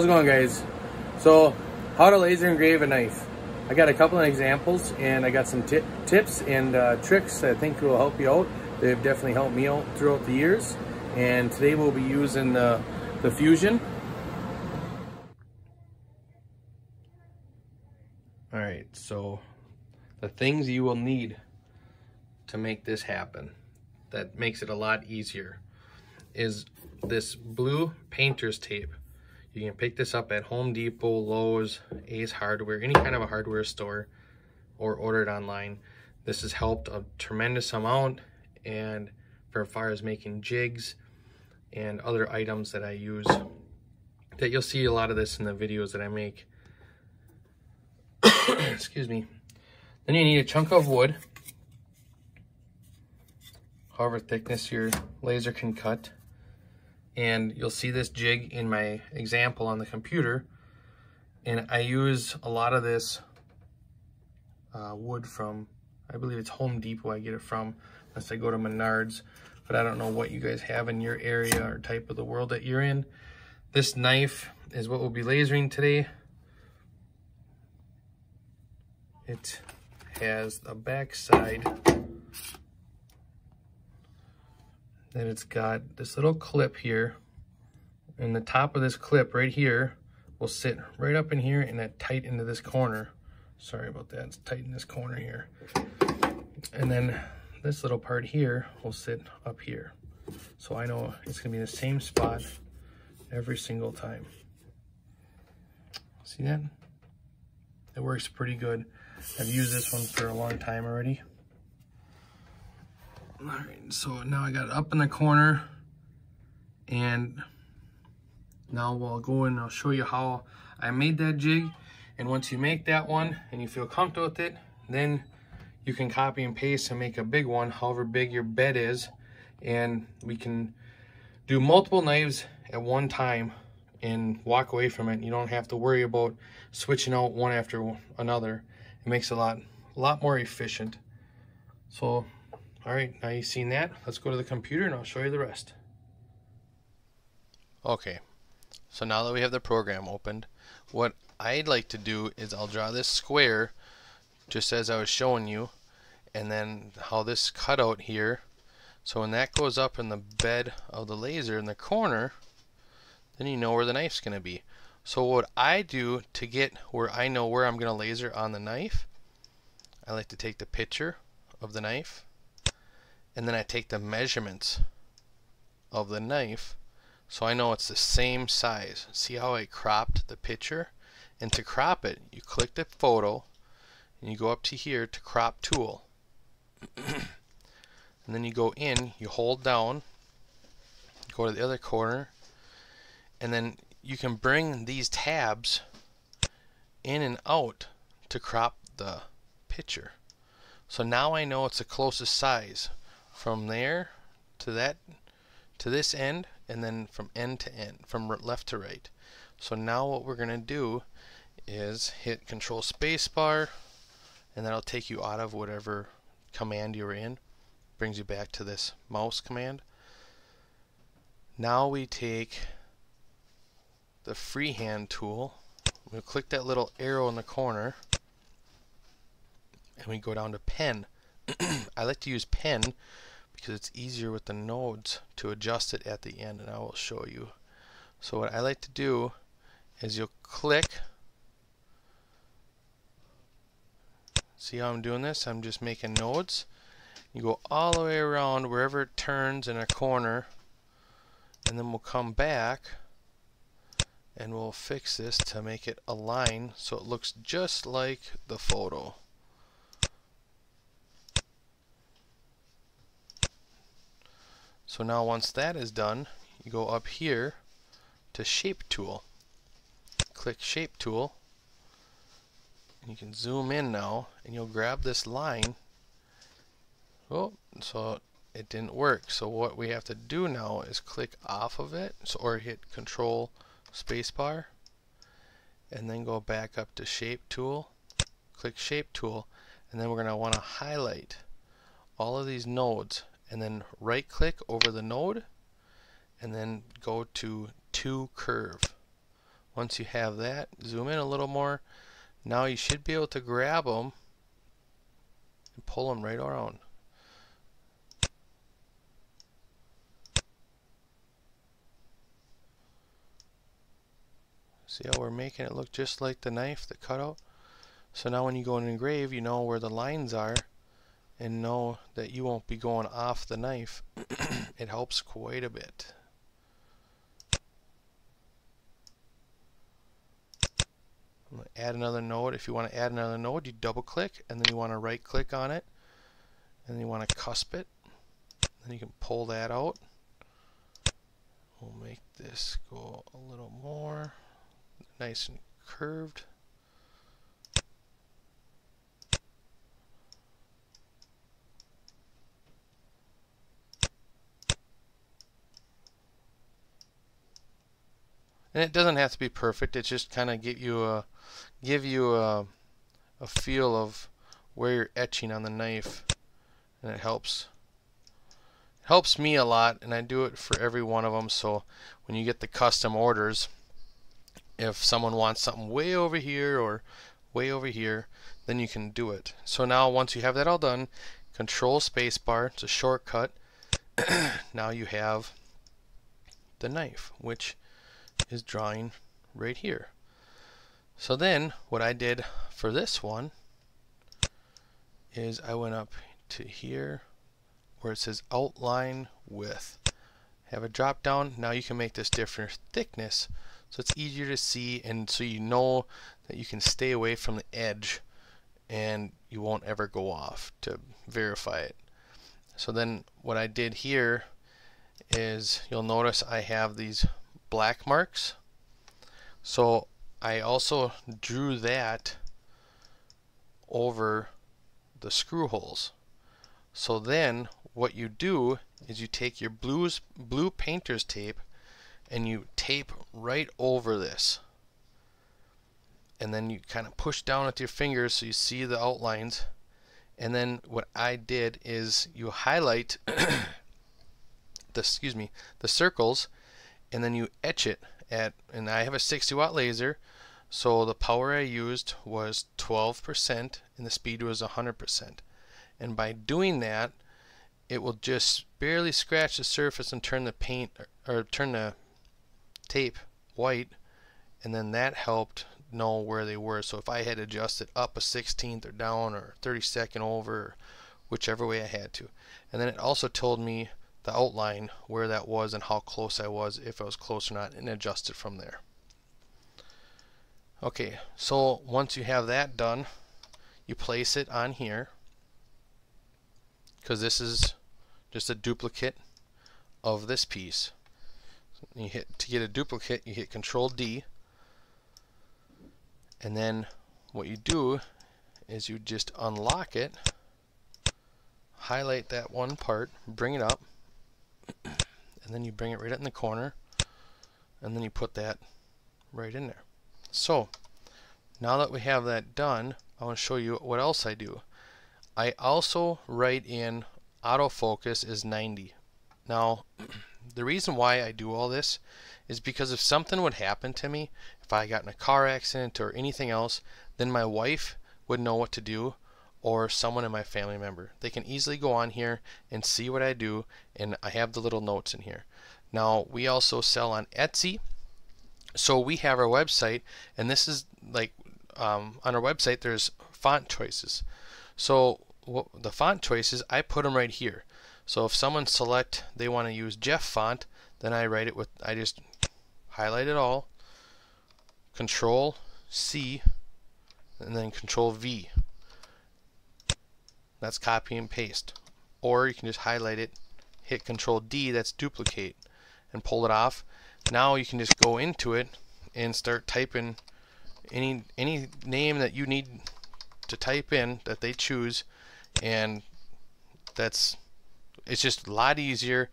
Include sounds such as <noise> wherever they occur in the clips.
How's it going guys? So, how to laser engrave a knife. I got a couple of examples and I got some tips and uh, tricks that I think will help you out. They've definitely helped me out throughout the years. And today we'll be using the, the Fusion. Alright, so the things you will need to make this happen that makes it a lot easier is this blue painter's tape. You can pick this up at Home Depot, Lowe's, Ace Hardware, any kind of a hardware store, or order it online. This has helped a tremendous amount and for as far as making jigs and other items that I use that you'll see a lot of this in the videos that I make. <coughs> Excuse me. Then you need a chunk of wood, however thickness your laser can cut and you'll see this jig in my example on the computer. And I use a lot of this uh, wood from I believe it's Home Depot I get it from unless I go to Menards but I don't know what you guys have in your area or type of the world that you're in. This knife is what we'll be lasering today. It has the back side then it's got this little clip here. And the top of this clip right here will sit right up in here and that tight into this corner. Sorry about that, it's tight in this corner here. And then this little part here will sit up here. So I know it's gonna be the same spot every single time. See that? It works pretty good. I've used this one for a long time already. All right, so now I got it up in the corner and now we'll go and I'll show you how I made that jig. And once you make that one and you feel comfortable with it, then you can copy and paste and make a big one, however big your bed is. And we can do multiple knives at one time and walk away from it. You don't have to worry about switching out one after another. It makes it a lot, a lot more efficient. So all right, now you've seen that. Let's go to the computer and I'll show you the rest. Okay, so now that we have the program opened, what I'd like to do is I'll draw this square just as I was showing you and then how this cutout here so when that goes up in the bed of the laser in the corner then you know where the knife's gonna be so what I do to get where I know where I'm gonna laser on the knife I like to take the picture of the knife and then I take the measurements of the knife so I know it's the same size. See how I cropped the picture? And to crop it, you click the photo and you go up to here to crop tool. <clears throat> and then you go in, you hold down, go to the other corner, and then you can bring these tabs in and out to crop the picture. So now I know it's the closest size from there to that to this end and then from end to end from left to right. So now what we're gonna do is hit control spacebar and that'll take you out of whatever command you're in. Brings you back to this mouse command. Now we take the freehand tool. We'll click that little arrow in the corner and we go down to pen <clears throat> I like to use pen because it's easier with the nodes to adjust it at the end and I will show you. So what I like to do is you'll click see how I'm doing this? I'm just making nodes. You go all the way around wherever it turns in a corner and then we'll come back and we'll fix this to make it align so it looks just like the photo. So now once that is done, you go up here to Shape Tool. Click Shape Tool. And you can zoom in now, and you'll grab this line. Oh, so it didn't work. So what we have to do now is click off of it, so, or hit Control Spacebar, and then go back up to Shape Tool. Click Shape Tool, and then we're going to want to highlight all of these nodes and then right click over the node and then go to to curve. once you have that zoom in a little more. Now you should be able to grab them and pull them right around. See how we're making it look just like the knife the cutout so now when you go and engrave you know where the lines are and know that you won't be going off the knife <clears throat> it helps quite a bit add another node. If you want to add another node, you double click and then you want to right click on it and you want to cusp it. Then you can pull that out. We'll make this go a little more nice and curved. And it doesn't have to be perfect. It just kind of get you a give you a, a feel of where you're etching on the knife. And it helps. Helps me a lot and I do it for every one of them so when you get the custom orders if someone wants something way over here or way over here then you can do it. So now once you have that all done control spacebar it's a shortcut. <clears throat> Now you have the knife which is drawing right here so then what I did for this one is I went up to here where it says outline width. Have a drop down. Now you can make this different thickness so it's easier to see and so you know that you can stay away from the edge and you won't ever go off to verify it. So then what I did here is you'll notice I have these black marks. So I also drew that over the screw holes. So then what you do is you take your blues, blue painter's tape and you tape right over this. And then you kind of push down with your fingers so you see the outlines. And then what I did is you highlight <coughs> the excuse me the circles and then you etch it at and I have a 60 watt laser so the power I used was 12% and the speed was 100%. And by doing that, it will just barely scratch the surface and turn the paint or, or turn the tape white and then that helped know where they were. So if I had adjusted up a 16th or down or 32nd over, whichever way I had to. And then it also told me the outline where that was and how close I was, if I was close or not, and adjust it from there. Okay, so once you have that done, you place it on here because this is just a duplicate of this piece. You hit to get a duplicate, you hit Control D, and then what you do is you just unlock it, highlight that one part, bring it up, and then you bring it right in the corner, and then you put that right in there. So now that we have that done I want to show you what else I do I also write in autofocus is 90 now <clears throat> the reason why I do all this is because if something would happen to me if I got in a car accident or anything else then my wife would know what to do or someone in my family member. They can easily go on here and see what I do and I have the little notes in here. Now we also sell on Etsy. So we have our website and this is like um, on our website there's font choices. So the font choices I put them right here. So if someone select they want to use Jeff font then I write it with I just highlight it all control C and then control V that's copy and paste. Or you can just highlight it hit control D that's duplicate and pull it off. Now you can just go into it and start typing any any name that you need to type in that they choose and that's it's just a lot easier.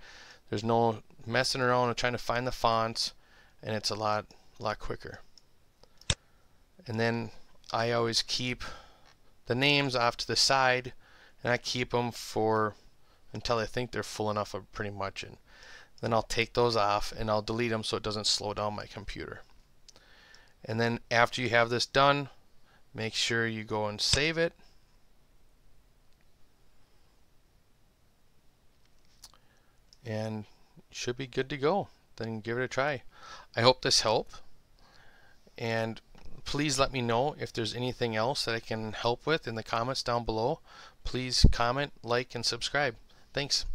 There's no messing around and trying to find the fonts and it's a lot a lot quicker. And then I always keep the names off to the side and I keep them for until I think they're full enough of pretty much and then I'll take those off and I'll delete them so it doesn't slow down my computer. And then after you have this done, make sure you go and save it. And should be good to go. Then give it a try. I hope this helped. And please let me know if there's anything else that I can help with in the comments down below. Please comment, like, and subscribe. Thanks.